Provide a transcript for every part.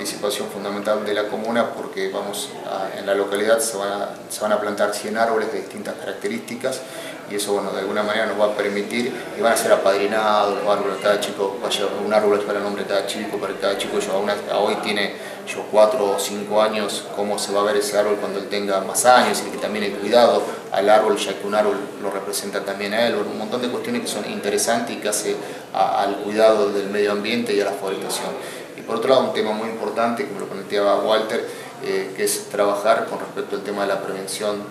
participación fundamental de la comuna porque vamos en la localidad se van, a, se van a plantar 100 árboles de distintas características y eso bueno, de alguna manera nos va a permitir y van a ser apadrinados los árboles, cada chico va a un árbol para el nombre de cada chico, para cada chico yo una, hoy tiene yo cuatro o cinco años, cómo se va a ver ese árbol cuando él tenga más años y que también el cuidado al árbol, ya que un árbol lo representa también a él, un montón de cuestiones que son interesantes y que hace al cuidado del medio ambiente y a la forestación. Y por otro lado, un tema muy importante, como lo planteaba Walter, eh, que es trabajar con respecto al tema de la prevención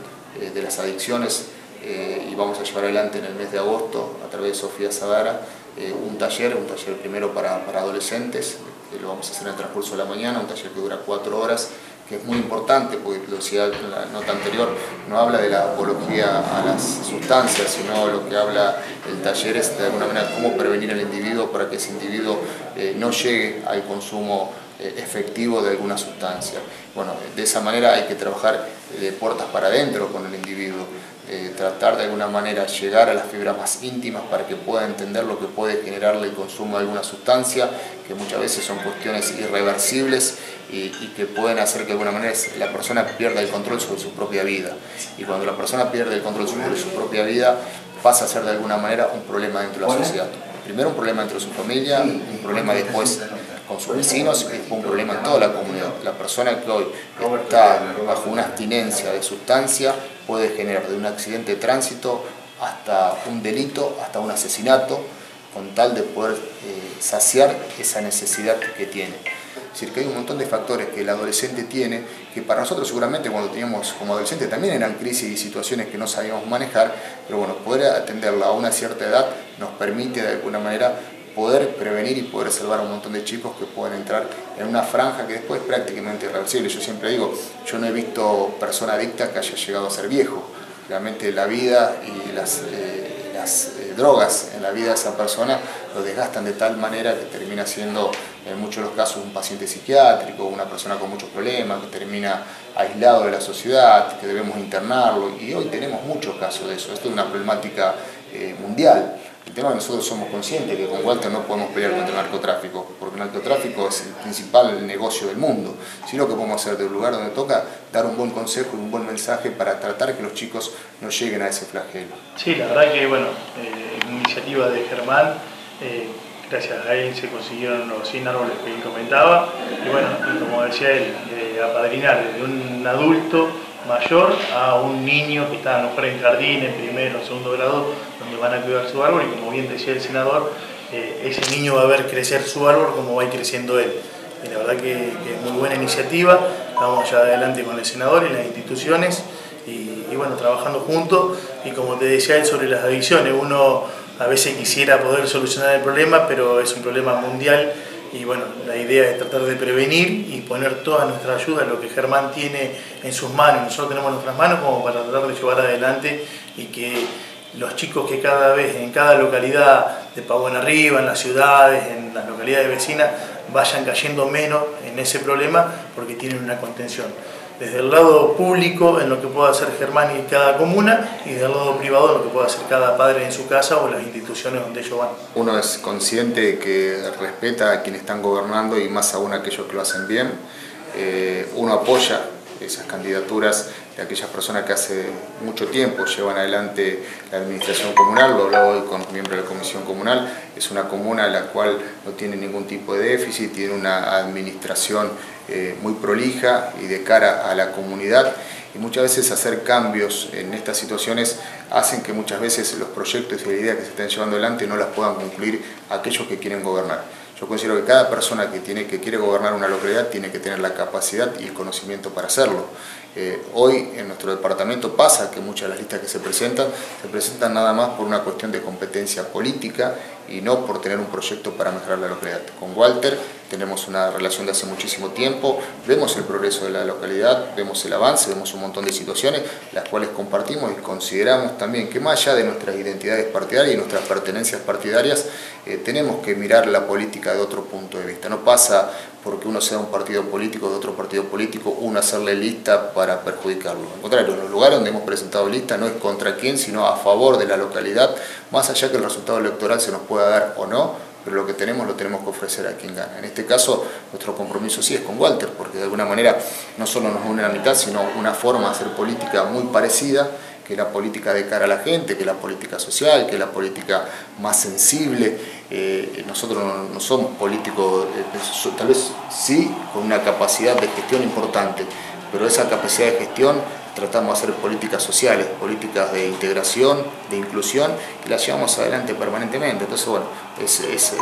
eh, de las adicciones eh, y vamos a llevar adelante en el mes de agosto, a través de Sofía Zadara, un taller, un taller primero para, para adolescentes, que lo vamos a hacer en el transcurso de la mañana, un taller que dura cuatro horas, que es muy importante, porque lo decía en la nota anterior, no habla de la apología a las sustancias, sino lo que habla el taller es de alguna manera cómo prevenir al individuo para que ese individuo no llegue al consumo eh, efectivo de alguna sustancia. Bueno, de esa manera hay que trabajar de puertas para adentro con el individuo, eh, tratar de alguna manera llegar a las fibras más íntimas para que pueda entender lo que puede generarle el consumo de alguna sustancia, que muchas veces son cuestiones irreversibles y, que pueden hacer que de alguna manera la persona pierda el control sobre su propia vida. Y cuando la persona pierde el control sobre su propia vida, pasa a ser de alguna manera un problema dentro de la sociedad. Primero un problema dentro de su familia, un problema después con sus vecinos es un problema en toda la comunidad. La persona que hoy está bajo una abstinencia de sustancia puede generar de un accidente de tránsito hasta un delito, hasta un asesinato, con tal de poder eh, saciar esa necesidad que tiene. Es decir, que hay un montón de factores que el adolescente tiene, que para nosotros seguramente cuando teníamos como adolescente también eran crisis y situaciones que no sabíamos manejar, pero bueno, poder atenderla a una cierta edad nos permite de alguna manera poder prevenir y poder salvar a un montón de chicos que pueden entrar en una franja que después es prácticamente irreversible. Yo siempre digo, yo no he visto persona adicta que haya llegado a ser viejo. Realmente la vida y las, eh, drogas en la vida de esa persona lo desgastan de tal manera que termina siendo en muchos los casos un paciente psiquiátrico, una persona con muchos problemas, que termina aislado de la sociedad, que debemos internarlo y hoy tenemos muchos casos de eso. Esto es una problemática eh, mundial. El tema es que nosotros somos conscientes que con Walter no podemos pelear contra el narcotráfico, porque el narcotráfico es el principal negocio del mundo, sino que podemos hacer del lugar donde toca dar un buen consejo y un buen mensaje para tratar que los chicos no lleguen a ese flagelo. Sí, la verdad que, bueno, eh, iniciativa de Germán, eh, gracias a él se consiguieron los 100 árboles que él comentaba, y bueno, como decía él, apadrinar de un adulto mayor a un niño que está a lo mejor en jardín, en primero o segundo grado, donde van a cuidar su árbol y como bien decía el senador, eh, ese niño va a ver crecer su árbol como va creciendo él. Y la verdad que, es muy buena iniciativa, vamos ya adelante con el senador y las instituciones y, bueno, trabajando juntos y como te decía él sobre las adicciones, uno a veces quisiera poder solucionar el problema, pero es un problema mundial y bueno, la idea es tratar de prevenir y poner toda nuestra ayuda, lo que Germán tiene en sus manos, nosotros tenemos nuestras manos como para tratar de llevar adelante y que los chicos que cada vez en cada localidad de Pavón Arriba, en las ciudades, en las localidades vecinas, vayan cayendo menos en ese problema porque tienen una contención desde el lado público en lo que pueda hacer Germán y cada comuna y desde el lado privado en lo que pueda hacer cada padre en su casa o las instituciones donde ellos van. Uno es consciente que respeta a quienes están gobernando y más aún a aquellos que lo hacen bien. Eh, uno apoya esas candidaturas aquellas personas que hace mucho tiempo llevan adelante la administración comunal, lo hablaba hoy con miembro de la comisión comunal, es una comuna la cual no tiene ningún tipo de déficit, tiene una administración eh, muy prolija y de cara a la comunidad y muchas veces hacer cambios en estas situaciones hacen que muchas veces los proyectos y las ideas que se están llevando adelante no las puedan concluir aquellos que quieren gobernar. Yo considero que cada persona que, tiene, que quiere gobernar una localidad tiene que tener la capacidad y el conocimiento para hacerlo. Eh, hoy en nuestro departamento pasa que muchas de las listas que se presentan se presentan nada más por una cuestión de competencia política y no por tener un proyecto para mejorar la localidad. Con Walter tenemos una relación de hace muchísimo tiempo, vemos el progreso de la localidad, vemos el avance, vemos un montón de situaciones, las cuales compartimos y consideramos también que más allá de nuestras identidades partidarias y nuestras pertenencias partidarias, eh, tenemos que mirar la política de otro punto de vista. No pasa porque uno sea un partido político de otro partido político, uno hacerle lista para perjudicarlo. Al contrario, en los lugares donde hemos presentado lista no es contra quién, sino a favor de la localidad, más allá que el resultado electoral se nos pueda dar o no, pero lo que tenemos lo tenemos que ofrecer a quien gana. En este caso, nuestro compromiso sí es con Walter, porque de alguna manera no solo nos une la mitad, sino una forma de hacer política muy parecida, que la política de cara a la gente, que la política social, que la política más sensible. Eh, nosotros no, somos políticos, eh, tal vez sí, con una capacidad de gestión importante, pero esa capacidad de gestión tratamos de hacer políticas sociales, políticas de integración, de inclusión, y las llevamos adelante permanentemente. Entonces, bueno, es, eh,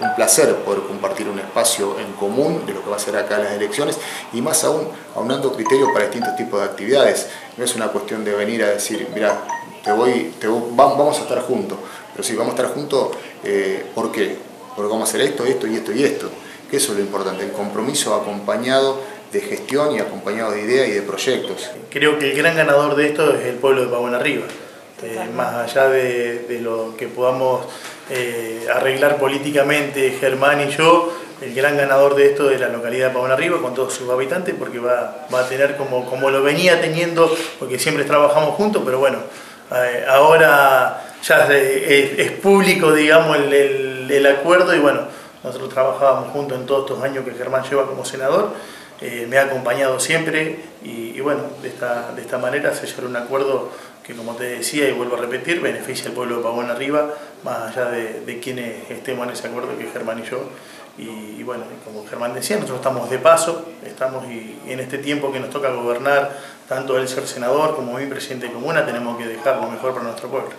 un placer poder compartir un espacio en común de lo que va a ser acá las elecciones, y más aún aunando criterios para distintos tipos de actividades. No es una cuestión de venir a decir, mira, te voy, te vamos a estar juntos, pero si vamos a estar juntos, eh, ¿por qué? Porque vamos a hacer esto, esto y esto y esto. Que eso es lo importante, el compromiso acompañado de gestión y acompañado de ideas y de proyectos. Creo que el gran ganador de esto es el pueblo de Pavón Arriba. Eh, más allá de, lo que podamos eh, arreglar políticamente Germán y yo, el gran ganador de esto es la localidad de Pavón Arriba con todos sus habitantes porque va, a tener como, como lo venía teniendo, porque siempre trabajamos juntos, pero bueno, eh, ahora ya es, público digamos el, el acuerdo y bueno, nosotros trabajábamos juntos en todos estos años que Germán lleva como senador eh, me ha acompañado siempre y, bueno, de esta, de esta manera sellar un acuerdo que como te decía y vuelvo a repetir, beneficia al pueblo de Pavón arriba, más allá de, quienes estemos en ese acuerdo que Germán y yo. Y, bueno, como Germán decía, nosotros estamos de paso, estamos y, en este tiempo que nos toca gobernar, tanto el ser senador como mi presidente de comuna, tenemos que dejar lo mejor para nuestro pueblo.